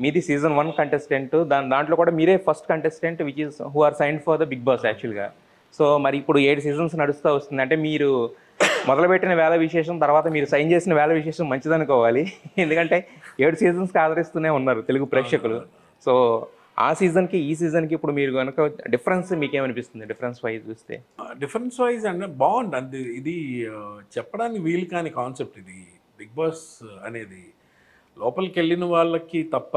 మీది season one contestant దాని దాంట్లో కూడా మీరే first contestant which is who are sign for the Bigg Boss యాక్చువల్గా సో మరి ఇప్పుడు ఏడు సీజన్స్ నడుస్తూ వస్తుంది. అంటే మీరు మొదలుపెట్టిన వేల విశేషం తర్వాత మీరు సైన్ చేసిన వేల విశేషం మంచిదనుకోవాలి. ఎందుకంటే ఏడు సీజన్స్కి ఆదరిస్తూనే ఉన్నారు తెలుగు ప్రేక్షకులు. సో ఆ సీజన్కి ఈ సీజన్కి ఇప్పుడు మీరు కనుక డిఫరెన్స్ మీకేమనిపిస్తుంది? డిఫరెన్స్ వైజ్ చూస్తే. డిఫరెన్స్ వైజ్ అంటే బాగుంది అంటే ఇది చెప్పడానికి వీలు కాని కాన్సెప్ట్ ఇది. బిగ్ బాస్ అనేది లోపలికి వెళ్ళిన వాళ్ళకి తప్ప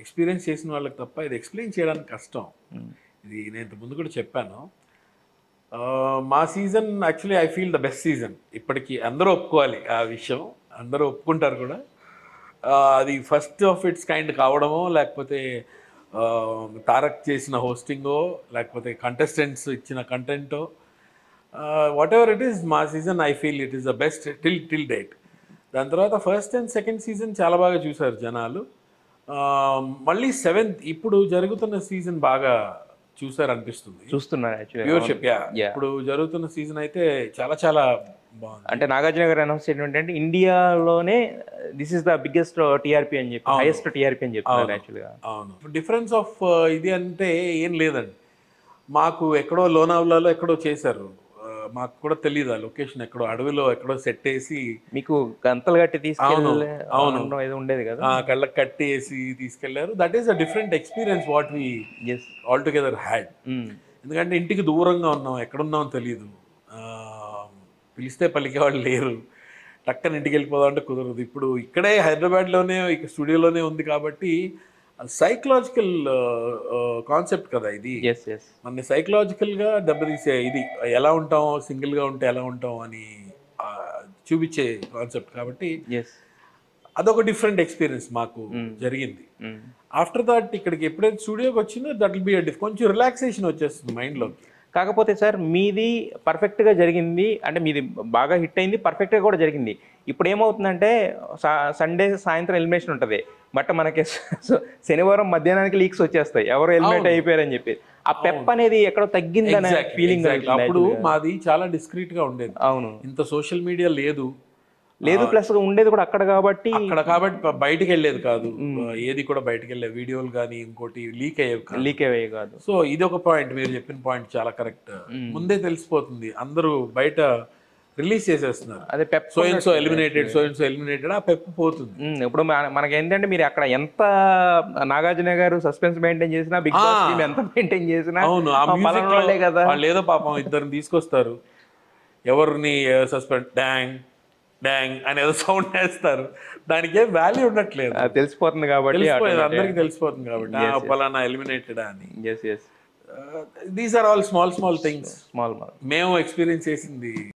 ఎక్స్పీరియన్స్ చేసిన వాళ్ళకి తప్ప ఇది ఎక్స్ప్లెయిన్ చేయడానికి కష్టం. ఇది నేను ముందు కూడా చెప్పాను. మా season actually I feel the best season. ఇప్పటికీ అందరూ ఒప్పుకోవాలి ఆ విషయం. అందరూ ఒప్పుకుంటారు కూడా. అది ఫస్ట్ ఆఫ్ ఇట్స్ కైండ్ కావడమో లేకపోతే తారక్ చేసిన హోస్టింగో లేకపోతే కంటెస్టెంట్స్ ఇచ్చిన కంటెంటో వాట్ ఎవర్ ఇట్ ఈస్ మా season I feel it is the best till till date. దాని తర్వాత ఫస్ట్ అండ్ సెకండ్ సీజన్ చాలా బాగా చూశారు జనాలు. మళ్ళీ సెవెంత్ ఇప్పుడు జరుగుతున్న సీజన్ బాగా చూసారు అనిపిస్తుంది చూస్తున్నారు. ఇప్పుడు జరుగుతున్న సీజన్ అయితే చాలా చాలా బాగుంది. అంటే నాగార్జున గారు అనౌన్స్ ఏంటంటే ఇండియాలోనే this is the biggest TRP అని చెప్పి హైయెస్ట్ టీఆర్పీ అని చెప్తున్నారు యాక్చువల్గా అవును. డిఫరెన్స్ ఆఫ్ ఇది అంటే ఏం లేదండి. మాకు ఎక్కడో లోనావ్లాలో ఎక్కడో చేశారు. మాకు కూడా తెలియదు ఆ లొకేషన్. ఎక్కడో అడవిలో ఎక్కడో సెట్ వేసి మీకు గంతలు కట్టి తీసుకెళ్ళి అవును. ఉండేది కదా? కళ్ళకి కట్టేసి తీసుకెళ్ళారు. That is a different experience what we all together had ఎందుకంటే ఇంటికి దూరంగా ఉన్నాం ఎక్కడున్నాం తెలియదు పిలిస్తే పలికేవాళ్ళు లేరు. టక్కన ఇంటికి వెళ్ళిపోదాం అంటే కుదరదు. ఇప్పుడు ఇక్కడే హైదరాబాద్లోనే ఇక స్టూడియోలోనే ఉంది కాబట్టి సైకలాజికల్ కాన్సెప్ట్ కదా ఇది. మన సైకలాజికల్గా దెబ్బతీసే ఇది. ఎలా ఉంటాం సింగిల్గా ఉంటే ఎలా ఉంటాం అని చూపించే కాన్సెప్ట్ కాబట్టి అదొక డిఫరెంట్ ఎక్స్పీరియన్స్ మాకు జరిగింది. ఆఫ్టర్ దట్ ఇక్కడికి ఎప్పుడైతే స్టూడియోకి వచ్చిందో దట్ విల్ బి కొంచెం రిలాక్సేషన్ వచ్చేస్తుంది మైండ్లోకి. కాకపోతే సార్ మీది పర్ఫెక్ట్గా జరిగింది అంటే మీది బాగా హిట్ అయింది పర్ఫెక్ట్గా కూడా జరిగింది. ఇప్పుడు ఏమవుతుందంటే సండే సాయంత్రం ఎలిమినేషన్ ఉంటుంది. బట్ మనకి శనివారం మధ్యాహ్నానికి లీక్స్ వచ్చేస్తాయి. ఎవరు ఎలిమినేట్ అయిపోయారని చెప్పి. ఆ పెప్ అనేది ఎక్కడో తగ్గిందనే ఫీలింగ్. అప్పుడు మాది చాలా డిస్క్రీట్గా ఉండేది. అవును. ఇంత సోషల్ మీడియా లేదు. లేదు ప్లస్ ఉండేది కూడా అక్కడ కాబట్టి అక్కడ కాబట్టి బయటికి వెళ్ళేది కాదు. ఏది కూడా బయటికి వెళ్ళే వీడియోలు కానీ ఇంకోటి లీక్ అయ్యేవి లీక్ అవే కాదు. సో ఇది ఒక పాయింట్ మీరు చెప్పిన పాయింట్ చాలా కరెక్ట్ ముందే తెలిసిపోతుంది. అందరూ బయట రిలీజ్ చేసేస్తున్నారు. అదే pep so so eliminated so so eliminated ఆ పెప్పు పోతుంది. ఇప్పుడు మన- మనకి ఏంటంటే మీరు అక్కడ ఎంత నాగార్జున గారు సస్పెన్స్ మెయింటైన్ చేసినా బిగ్ బాస్ ఎంత మెయింటైన్ చేసినా అవును కదా. వాళ్ళు ఏదో పాపం ఇద్దరిని తీసుకొస్తారు. ఎవరిని సస్పెండ్ డ్యాంగ్ డ్యాంగ్ అని ఏదో సౌండ్ వేస్తారు. దానికి ఏం వాల్యూ ఉండట్లేదు. అది తెలిసిపోతుంది కాబట్టి అందరికి తెలిసిపోతుంది కాబట్టి. పలానా ఎలిమినేటెడ్ అని. Yes yes these are all small small things small మేము ఎక్స్పీరియన్స్ చేసింది